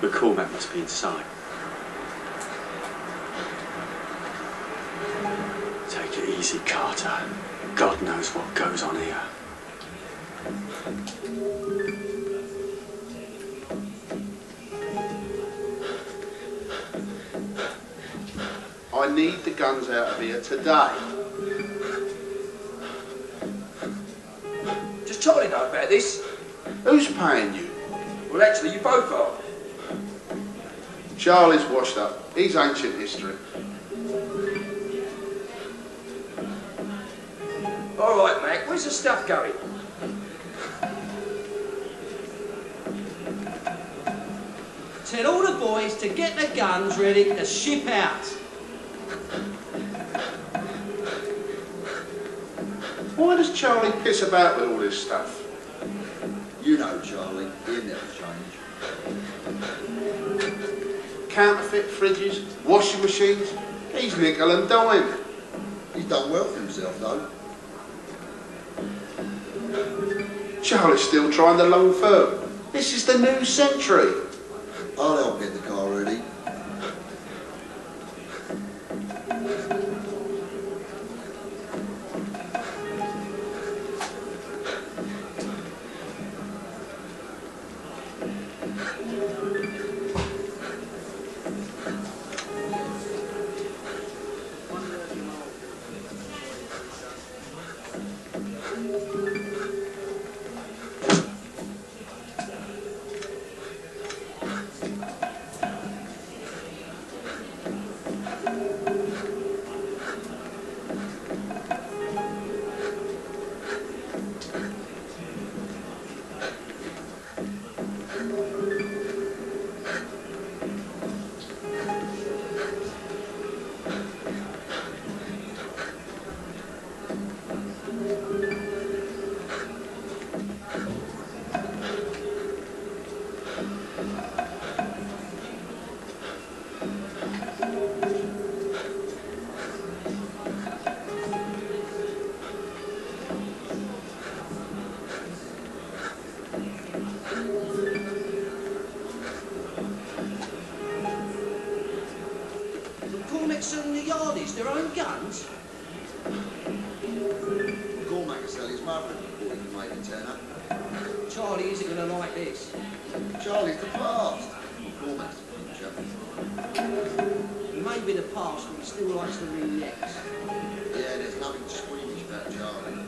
McCormack must be inside. Take it easy, Carter. God knows what goes on here. I need the guns out of here today. Does Charlie know about this? Who's paying you? Well, actually, you both are. Charlie's washed up. He's ancient history. All right, Mac, where's the stuff going? Tell all the boys to get their guns ready to ship out. Why does Charlie piss about with all this stuff? You know, Charlie, he'll never change. Counterfeit fridges, washing machines. He's nickel and dime. He's done well for himself, though. Charlie's still trying the long firm. This is the new century. I'll help get the car ready. McCormack selling the yardies their own guns? Cormac will sell his mother before he can make a tenner. Charlie isn't going to like this. Charlie's the past. Cormac's the future. He may be the past, but he still likes to necks. Yeah, there's nothing squeamish about Charlie.